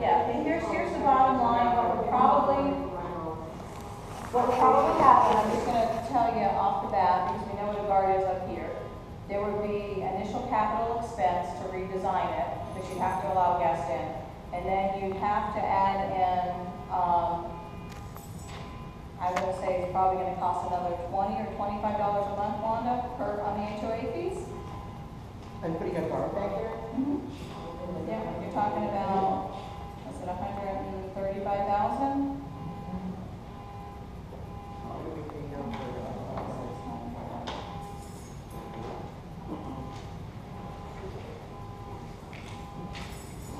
yeah, and here's, here's the bottom line, what would probably, what would probably happen, I'm just gonna tell you off the bat, because we know what a guard is up here. There would be initial capital expense to redesign it, because you have to allow guests in. And then you'd have to add in, um, I would say it's probably gonna cost another twenty or twenty-five dollars a month, Wanda, per, on the HOA fees. And putting a guard back there? Yeah, you're talking about, it hundred and thirty-five thousand?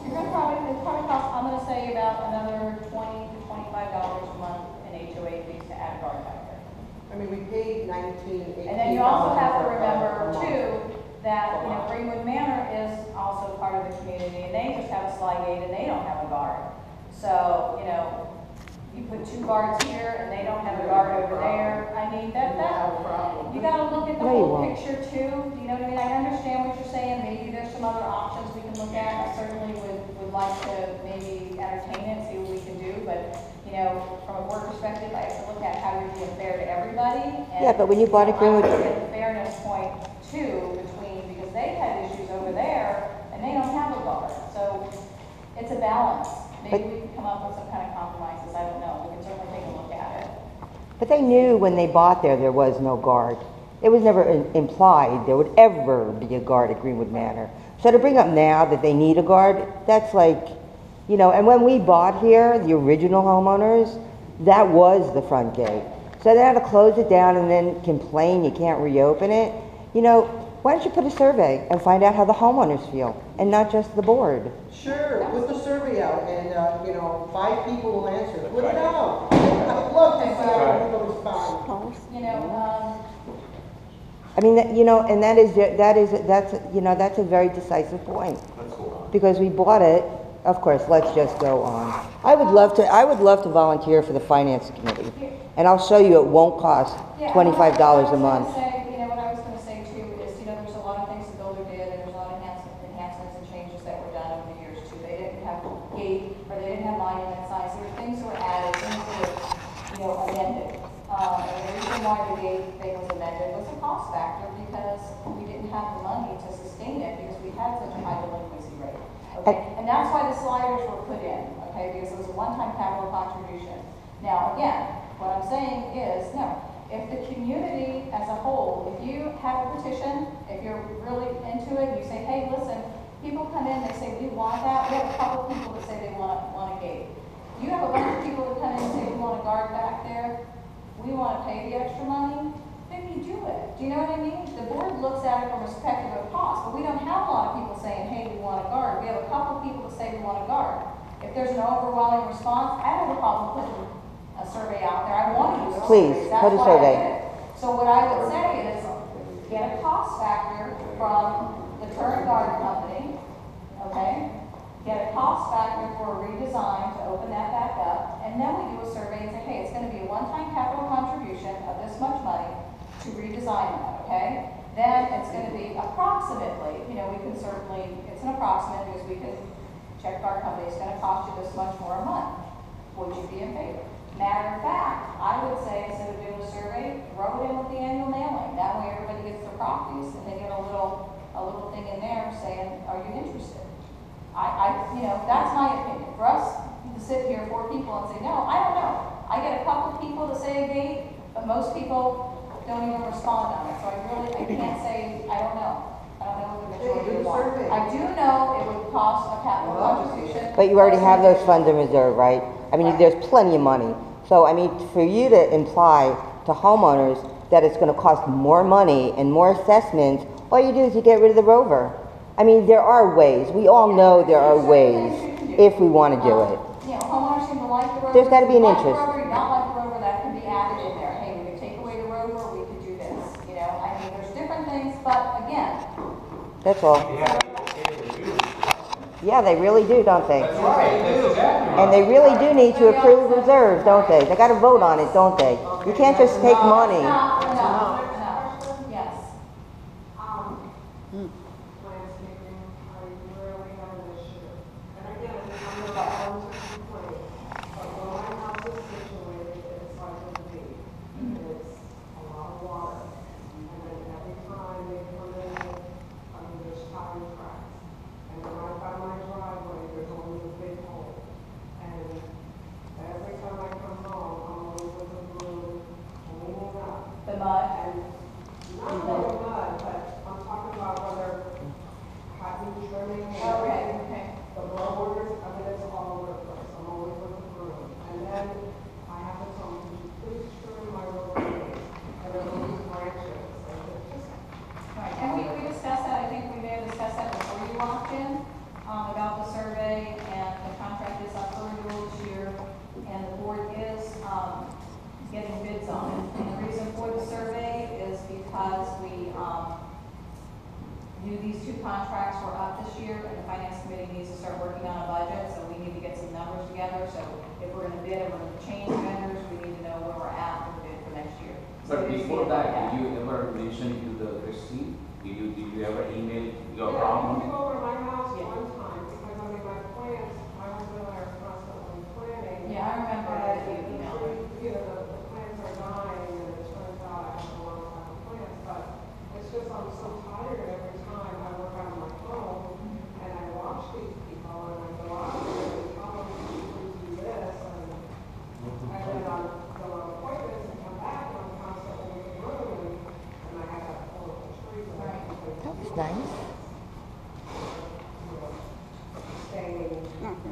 You're gonna probably, it's probably cost, I'm gonna say about another twenty to twenty-five dollars a month in HOA fees to add a guard there. I mean, we paid nineteen, eighteen. And then you also have to remember too, that, you know, Greenwood Manor is also part of the community, and they just have a slide gate and they don't have a guard. So, you know, you put two guards here and they don't have a guard over there, I mean, that, We don't that, have a problem. you gotta look at the No, you whole won't. picture too, do you know what I mean? I understand what you're saying, maybe there's some other options we can look at, I certainly would, would like to maybe entertain it, see what we can do, but, you know, from a board perspective, I have to look at how you're being fair to everybody. and, Yeah, but when you bought a know, Greenwood- I would get the fairness point too, between, because they had issues over there, and they don't have a guard, so it's a balance. Maybe But- we can come up with some kind of compromises, I don't know, we can certainly take a look at it. But they knew when they bought there, there was no guard. It was never im- implied there would ever be a guard at Greenwood Manor. So to bring up now that they need a guard, that's like, you know, and when we bought here, the original homeowners, that was the front gate. So they had to close it down and then complain you can't reopen it. You know, why don't you put a survey and find out how the homeowners feel and not just the board? Sure, put the survey out and, uh, you know, five people will answer. Put it out. I'd love to see how people respond. You know, um, I mean, that- you know, and that is, that is, that's, you know, that's a very decisive point. Let's go on. Because we bought it, of course, let's just go on. I would love to, I would love to volunteer for the finance committee. And I'll show you it won't cost Yeah, twenty-five dollars a was month. gonna say, You know, what I was gonna say too is, you know, there's a lot of things the builder did, and there's a lot of enhancements, enhancements and changes that were done over the years too. They didn't have gate, or they didn't have monument signs, there were things that were added, things that were, you know, amended. Um, and the reason why the gate thing was amended was a cost factor, because we didn't have the money to sustain it, because we had such a high delinquency rate. Okay, and that's why the sliders were put in, okay, because it was a one-time capital contribution. Now, again, what I'm saying is, no, if the community as a whole, if you have a petition, if you're really into it, you say, hey, listen, people come in, they say, we want that, we have a couple of people that say they want, want a gate. You have a bunch of people that come in and say, we want a guard back there, we want to pay the extra money, do you know what I mean? The board looks at it from a perspective of cost, but we don't have a lot of people saying, hey, we want a guard. We have a couple of people that say we want a guard. If there's an overwhelming response, I have a problem putting a survey out there. I want to use Please, surveys. That's put a why I survey. did it. So what I would say is, get a cost factor from the current guard company, okay? Get a cost factor for a redesign to open that back up, and then we do a survey and say, hey, it's gonna be a one-time capital contribution of this much money to redesign that, okay? Then it's gonna be approximately, you know, we can certainly, it's an approximate, because we can check our company, it's gonna cost you this much more a month. Would you be in favor? Matter of fact, I would say instead of doing a survey, throw it in with the annual mailing. That way everybody gets their copies and they get a little, a little thing in there saying, are you interested? I, I, you know, that's my opinion. For us to sit here, four people, and say, no, I don't know. I get a couple people to say a gate, but most people don't even respond on it. So I really, I can't say, I don't know. I don't know what the Hey, majority do the want. survey. I do know it would cost a capital Well, contribution. But you already have those funds in reserve, right? I mean, there's plenty of money. So, I mean, for you to imply to homeowners that it's gonna cost more money and more assessments, all you do is you get rid of the rover. I mean, there are ways, we all know there are ways, if we wanna do it. You know, homeowners seem to like the rover. There's gotta be an Like the interest. rover, not like the rover, that can be added in there. Hey, we could take away the rover, we could do this, you know, I mean, there's different things, but again, That's all. Yeah, they. Yeah, they really do, don't they? That's right, that's exactly. And they really do need to approve reserves, don't they? They gotta vote on it, don't they? You can't just take money. Amen. Before that, did you ever mention to the Christine? Did you, did you ever email your problem? Yeah, you came over to my house one time, because I mean, my plans, my husband and I are constantly planning. Yeah, I remember that you And, emailed me. You know, the, the plans are dying, and it turns out I have a lot of other plans, but it's just, I'm so tired every time I work on my phone, and I watch these people, and I go out there, and tell them to do this, and and then I go on appointments and come back, and I'm constantly in the room, and, and I have that horrible tree. that I have to That was nice.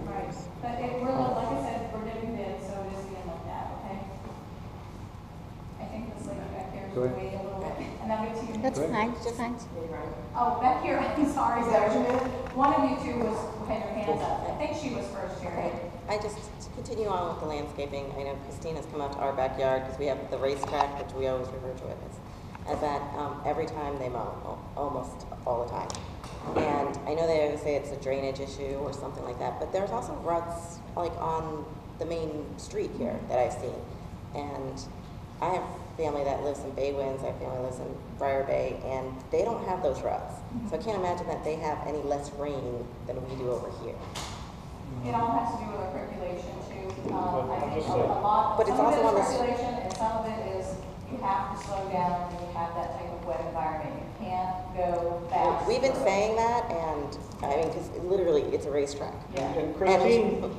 Right, but it, we're, like I said, we're getting bids, so it is being looked at, okay? I think this lady back there is Go ahead. waiting a little bit, and I'll get to you. That's fine, that's fine. Oh, back here, I'm sorry. Is that what you meant? One of you two was, had your hands up. I think she was first here, right? I just, to continue on with the landscaping, I know Christine has come out to our backyard because we have the racetrack, which we always refer to it as, as that, um, every time they mow, almost all the time. And I know they always say it's a drainage issue or something like that, but there's also ruts, like, on the main street here that I've seen. And I have family that lives in Bay Winds, I have family that lives in Briar Bay, and they don't have those ruts. So I can't imagine that they have any less rain than we do over here. It all has to do with our circulation too. Um, I think a a lot, But it's some of it also on the s- circulation and some of it is you have to slow down when you have that type of wet environment. You can't go fast. We've been saying that, and, I mean, because literally, it's a racetrack. Yeah. And Christine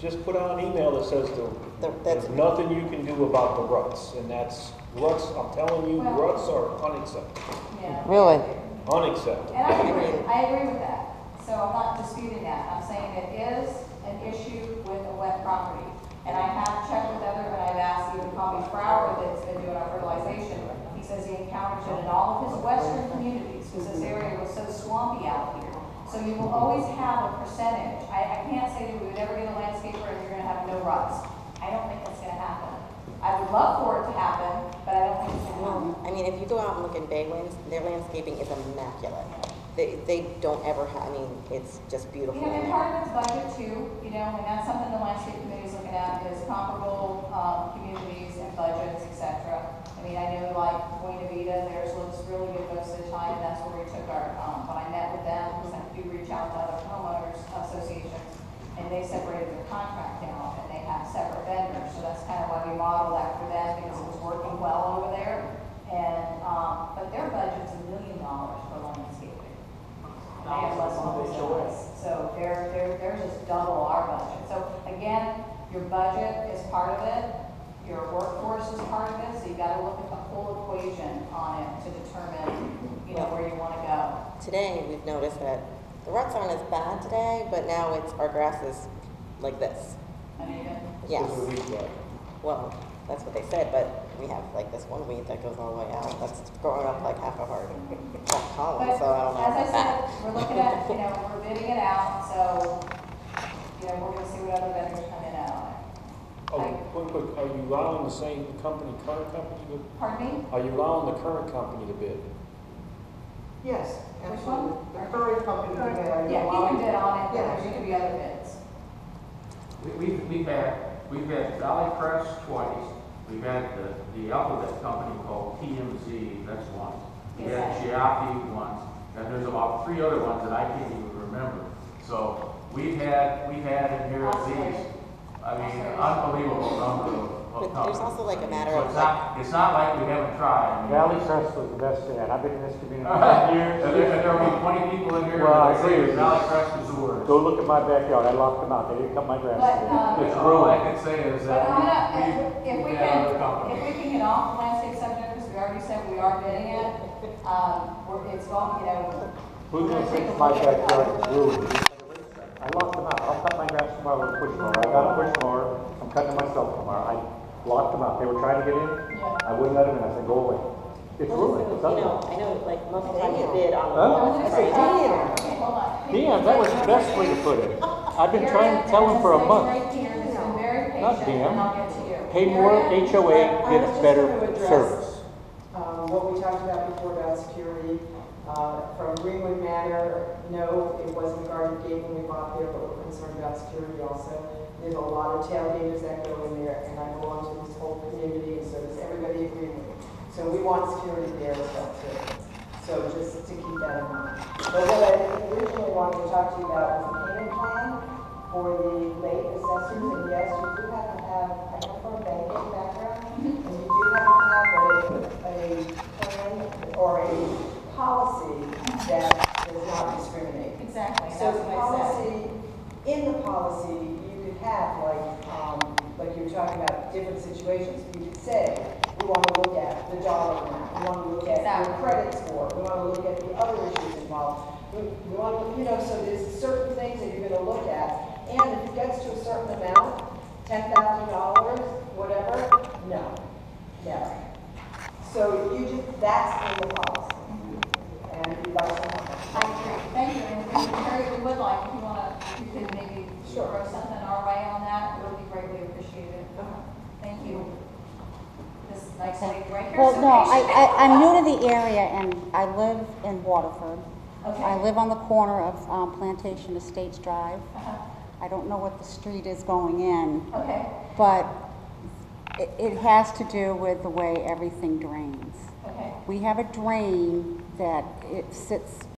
just put out an email that says the- The- there's nothing you can do about the ruts, and that's, ruts, I'm telling you, Well- ruts are unacceptable, Yeah. Really? unacceptable. And I agree, I agree with that. So I'm not disputing that. I'm saying it is an issue with a wet property. And I have checked with other, and I've asked you to even Tommy Brower that's our fertilization. He says he encounters it in all of his western communities, because this area was so swampy out here. So you will always have a percentage. I, I can't say that we would ever get a landscaper and you're gonna have no ruts. I don't think that's gonna happen. I would love for it to happen, but I don't think it's gonna happen. I mean, if you go out and look in Bay Winds, their landscaping is immaculate. They, they don't ever have, I mean, it's just beautiful. You know, and part of it's budget too, you know, and that's something the landscape committee is looking at, is comparable, um, communities and budgets, et cetera. I mean, I know like Buena Vida, theirs looks really good most of the time, and that's where we took our, um, when I met with them, because I do reach out to other homeowners associations, and they separated their contract out, and they have separate vendors, so that's kind of why we modeled after them, because it was working well over there. And, um, but their budget's a million dollars for landscaping. They have less homes than us, so their, their, theirs is double our budget. So again, your budget is part of it, your workforce is part of it, so you gotta look at the whole equation on it to determine, you know, where you wanna go. Today, we've noticed that the ruts aren't as bad today, but now it's, our grass is like this. Uneven. Yes, This is a weed whacker. well, that's what they said, but we have like this one weed that goes all the way out, that's growing up like half a heart. That column, But so I don't know as I about said, that. we're looking at, you know, we're bidding it out, so, you know, we're gonna see what other vendors come in at on it. Oh, quick, quick, are you allowing the same company, current company, to Pardon me? are you allowing the current company to bid? Yes, Which absolutely. one? The current company, yeah. Yeah, you can bid on it, but Yeah. there's gonna be other bids. We, we've, we've had, we've had Valley Press twice, we've had the, the alphabet company called TMZ, that's one. We had Yes. Giapi once, and there's about three other ones that I can't even remember. So, we've had, we've had in here at least, I mean, unbelievable number of, of But companies. there's also like a matter So of it's not, it's not like we haven't tried. ValleyCrest was the best ad, I've been in this community for ten years. And there, and there will be twenty people in here Well, I that agree say with you. ValleyCrest is the word. Go look at my backyard, I locked them out, they didn't cut my grass But, today. um, It's All I ruined. can say is But that I'm gonna, we, if if we we've had other can, if companies. we can get off the landscape subject, because we already said we are bidding it, um, we're, it's going, you know. Who's gonna take fix a my look at it. backyard, it's ruined. I locked them out, I'll cut my grass tomorrow with a push mower, I got a push mower, I'm cutting it myself tomorrow, I locked them out, they were trying to get in, Yeah. I wouldn't let them in, I said, go away. It's well, ruined, you it's ugly. know, I know, like, most of the time you bid on the Huh? wall. Let's see, okay, hold on. Damn, that was the best way to put it. I've been trying to tell them for a month. Right here, that's very Not patient, damn. and I'll get to you. Pay more HOA, get I was better just gonna address, service. What we talked about before about security, uh, from Greenwood Manor, no, it wasn't a guarded gate when we bought there, but we're concerned about security also. There's a lot of tailgaters that go in there, and I belong to this whole community, and so does everybody in Greenwood. So So we want security there as well too. So just to keep that in mind. But what I originally wanted to talk to you about was the payment plan for the late assessors. And yes, you do have to have, I come from a banking background, or a policy that does not discriminate. Exactly, So the policy, in the policy, you could have like, um, like you were talking about different situations. You could say, we want to look at the dollar amount, we want to look at your credit score, we want to look at the other issues involved. We, we want to, you know, so there's certain things that you're going to look at. And if it gets to a certain amount, ten thousand dollars, whatever, no, never. So you just, that's in the policy. And you'd like to know. I agree, thank you, and and Terry, we would like, if you wanna, you could maybe Sure. throw something our way on that, it would be greatly appreciated. Thank you. This nice lady right here. Well, so no, I, patient. I, I'm new to the area and I live in Waterford. I Okay. live on the corner of um, Plantation Estates Drive. Uh-huh. I don't know what the street is going in, Okay, but it, it has to do with the way everything drains. okay, We have a drain that it sits